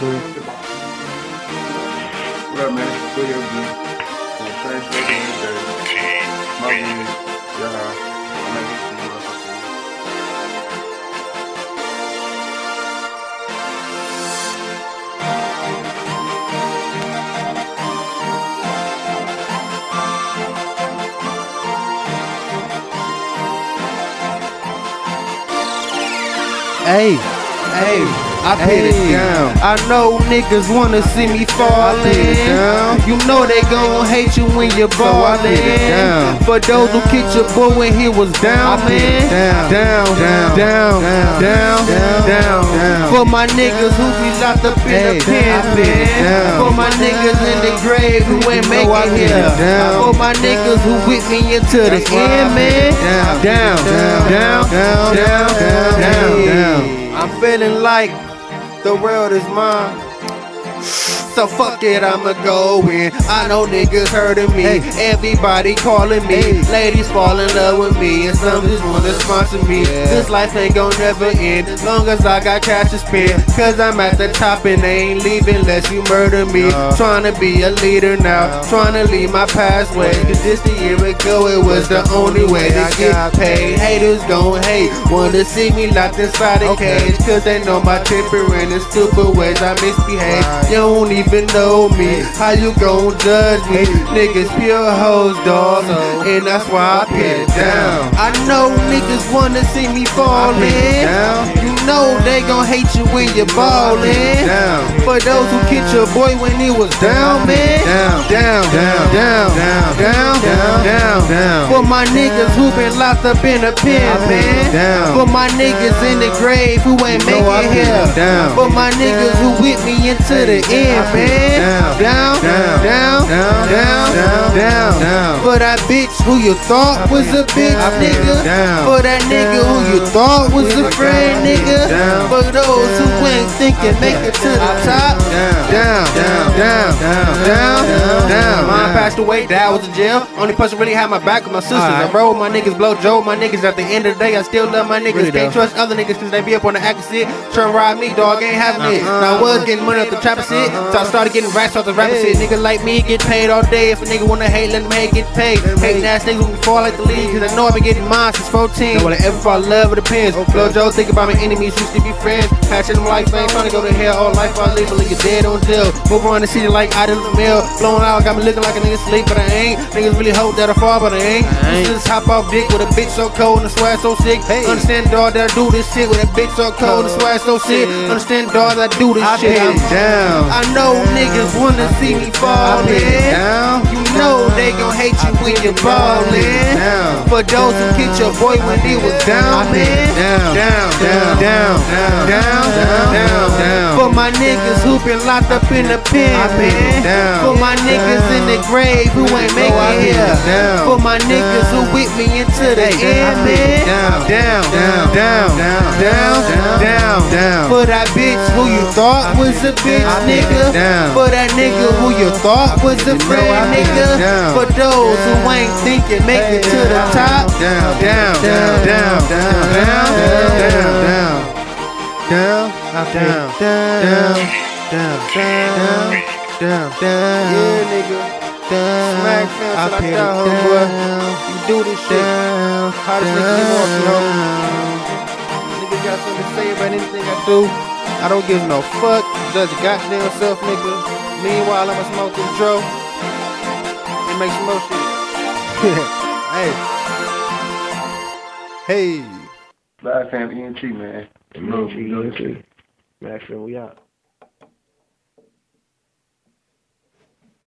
What up, man? Hey, hey, I put it down. I know niggas wanna see me falling. You know they gon' hate you when you're ballin'. For those who kicked your boy when he was down, man. Down, down, down, down, down, down. For my niggas who be locked up in the pen, man. For my niggas in the grave who ain't make it here. For my niggas who with me into the end, man. Down, down, down, down, down, down, down. Feeling like the world is mine. So fuck it, I'ma go in. I know niggas hurting me. Everybody calling me. Ladies fall in love with me. And some just wanna sponsor me. This life ain't gon' never end. As long as I got cash to spend. Cause I'm at the top and they ain't leaving unless you murder me. Trying to be a leader now. Trying to leave my past way. Cause just a year ago it was the only way to get paid. Haters gon' hate. Wanna see me locked inside a cage. Cause they know my temper and the stupid ways I misbehave. You don't even know me. How you gon' judge me? Niggas pure hoes, dog. And that's why I it down. I know niggas wanna see me falling. You know they gon' hate you when you're ballin'. For those who kicked your boy when he was down, man. Down, down, down, down, down, down, down, down. For my niggas who been locked up in a pen, man. Down. For my niggas in the grave who ain't make it here. For my niggas who with me into the end, man. Down, down, down, down, down, down, down. For that bitch who you thought was a bitch, nigga. For that nigga who you thought was a friend, nigga. For those who ain't thinking make it to the top. Down, down, down, down, down, down. Mine passed away, dad was in jail. Only person really had my back was my sisters. I rode my niggas, blow Joe, my niggas. At the end of the day, I still love my niggas. Can't trust other niggas cause they be up on the act shit. Trying to ride me, dog, ain't having it. Now I was getting money off the trapper shit. So I started getting racks off the rapper shit. Nigga like me get paid all day. If a nigga wanna hate, let him hate, get paid. Hating ass niggas we fall like the league. Cause I know I've been getting mine since 14. Know when I ever fall in love with the pins. Blow Joe, think about my enemies, used to be friends. Patching them like fame, trying to go to hell all life. I live, like a dead on jail. Move around the city like I did the mail. Blowing out, got me looking like a nigga sleep, but I ain't. Niggas really hope that I fall, but I ain't. Just hop off dick with a bitch so cold and the swag so sick. Understand, dog, that I do this shit with a bitch so cold and the swag so sick. Understand, dog, that I do this shit. I'm down. I know niggas wanna see me fall, man. You know they gon' hate you when you're ballin'. For those who kicked your boy when he was down, man. Down, down, down, down, down, down, down. For my niggas who been locked up in the pen, man. For my niggas in the grave who ain't make it here. For my niggas who with me into the end, man. Down, down, down, down, down, down, down. Down For that bitch who you thought was a bitch, nigga. For that nigga who you thought was a friend, nigga. For those who ain't thinking, make it to the top. Down, down, down, down, down, down, down, down. Down, down, down, down, down, down, down, down. Yeah, nigga. Down. Smack fam, I put it down. You do this shit. Hottest nigga in North, you know. Nigga got something to say about anything I do. I don't give no fuck. Judge your goddamn self, nigga. Meanwhile, I'ma smoke this dro and make some more shit. hey. Hey. Bye, fam. ENT, man. ENT, ENT. Maximum, we out.